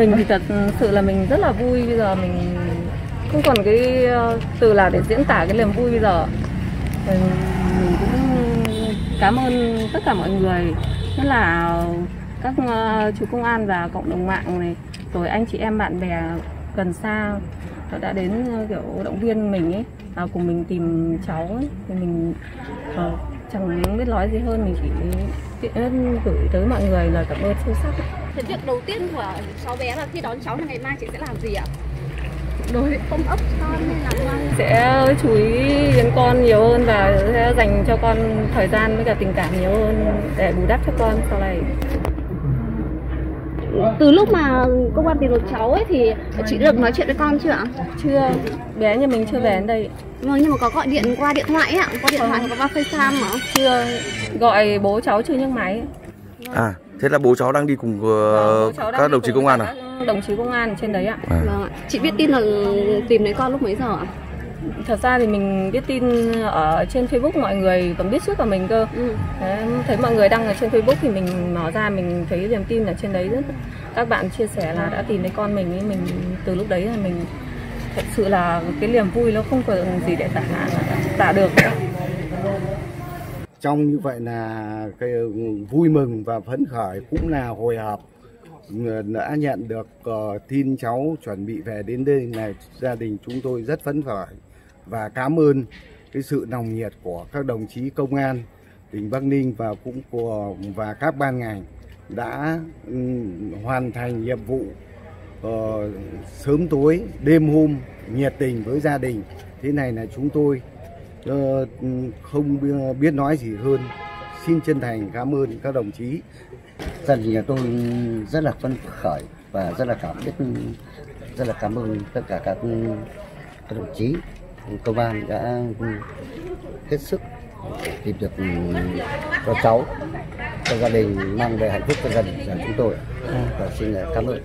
mình thì thật sự là mình rất là vui bây giờ mình không còn cái ờ, từ nào để diễn tả cái niềm vui bây giờ mình, mình cũng cảm ơn tất cả mọi người nhất là các ờ, chú công an và cộng đồng mạng này rồi anh chị em bạn bè gần xa đã đến ờ, kiểu động viên mình ấy và cùng mình tìm cháu ấy. thì mình chẳng biết nói gì hơn mình chỉ tiện gửi tới mọi người lời cảm ơn sâu sắc ấy. Thế việc đầu tiên của cháu bé là khi đón cháu là ngày mai chị sẽ làm gì ạ? Đối ôm ấp con hay là sẽ chú ý đến con nhiều hơn và sẽ dành cho con thời gian với cả tình cảm nhiều hơn để bù đắp cho con sau này Từ lúc mà công an tìm được cháu ấy thì chị được nói chuyện với con chưa ạ? chưa bé nhà mình chưa về đến đây Vâng nhưng mà có gọi điện qua điện thoại ấy ạ, qua điện thoại hoặc qua FaceTime mà. chưa gọi bố cháu chưa nhấc máy À, thế là bố cháu đang đi cùng ờ, đang các đi đồng chí công an à? các đồng chí công an trên đấy ạ À. Vâng ạ. Chị biết tin là tìm thấy con lúc mấy giờ ạ? thật ra thì mình biết tin ở trên Facebook mọi người còn biết trước cả mình cơ Ừ. Đấy, thấy mọi người đăng ở trên Facebook thì mình mở ra mình thấy niềm tin ở trên đấy rất các bạn chia sẻ là đã tìm thấy con mình ấy mình từ lúc đấy là mình thật sự là cái niềm vui nó không còn gì để tả tả được nữa trong như vậy là cái ừ, vui mừng và phấn khởi cũng là hồi hộp. Đã nhận được ờ, tin cháu chuẩn bị về đến đây này gia đình chúng tôi rất phấn khởi và cảm ơn cái sự nồng nhiệt của các đồng chí công an tỉnh Bắc Ninh và cũng của và các ban ngành đã ừ, hoàn thành nhiệm vụ uh, sớm tối đêm hôm nhiệt tình với gia đình. Thế này là chúng tôi Ừ, không biết nói gì hơn. Xin chân thành cảm ơn các đồng chí. Gia đình nhà tôi rất là phấn khởi và rất là cảm biết rất là cảm ơn tất cả các, các đồng chí. Công an đã hết sức tìm được cho cháu cho gia đình mang về hạnh phúc cho gia đình của chúng tôi. Và xin cảm ơn.